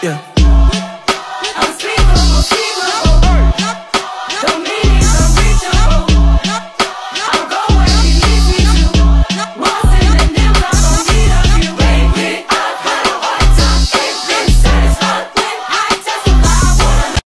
Yeah.